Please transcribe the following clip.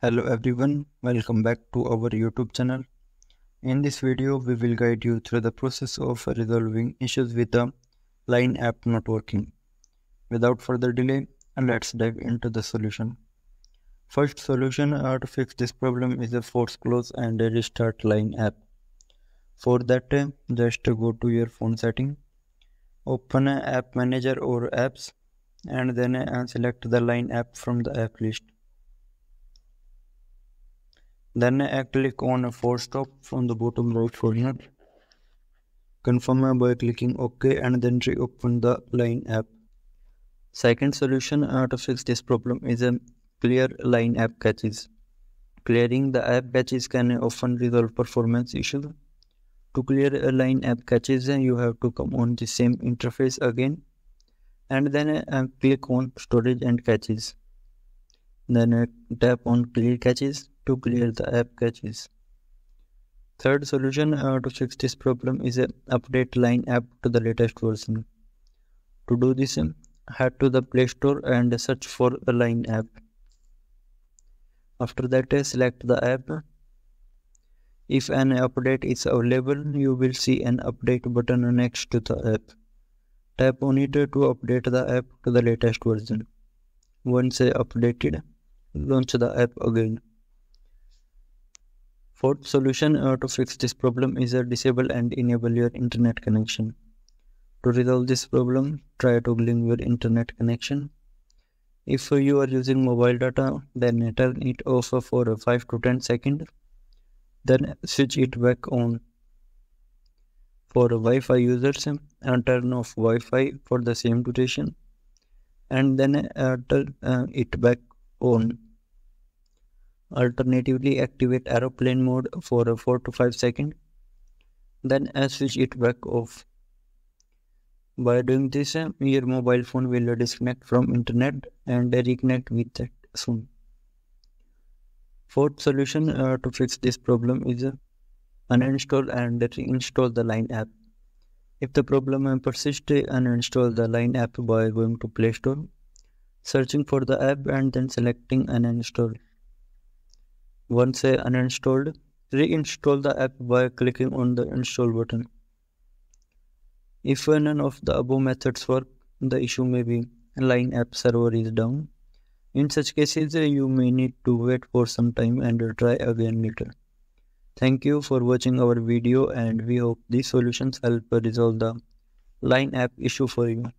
Hello everyone, welcome back to our YouTube channel. In this video, we will guide you through the process of resolving issues with the Line app not working. Without further delay, let's dive into the solution. First solution to fix this problem is a force close and restart Line app. For that, just go to your phone setting, open app manager or apps and then uh, select the Line app from the app list. Then I click on a force stop from the bottom right corner. Confirm by clicking OK and then reopen the line app. Second solution to fix this problem is a clear line app caches. Clearing the app caches can often resolve performance issues. To clear a line app caches, you have to come on the same interface again and then click on storage and caches. Then tap on clear caches to clear the app caches. Third solution uh, to fix this problem is a update line app to the latest version. To do this, um, head to the Play Store and search for a line app. After that, uh, select the app. If an update is available, you will see an update button next to the app. Tap on it to update the app to the latest version. Once uh, updated, launch the app again. Fourth solution uh, to fix this problem is a disable and enable your internet connection. To resolve this problem, try toggling your internet connection. If you are using mobile data, then turn it off for 5 to 10 seconds. Then switch it back on. For Wi-Fi users, and turn off Wi-Fi for the same duration. And then uh, turn uh, it back on. Alternatively, activate aeroplane mode for 4 to 5 seconds. Then switch it back off. By doing this, your mobile phone will disconnect from internet and reconnect with it soon. Fourth solution uh, to fix this problem is uh, uninstall and reinstall the Line app. If the problem persists, uninstall the Line app by going to Play Store, searching for the app and then selecting uninstall. Once uninstalled, reinstall the app by clicking on the install button. If none of the above methods work, the issue may be line app server is down. In such cases, you may need to wait for some time and try again later. Thank you for watching our video and we hope these solutions help resolve the line app issue for you.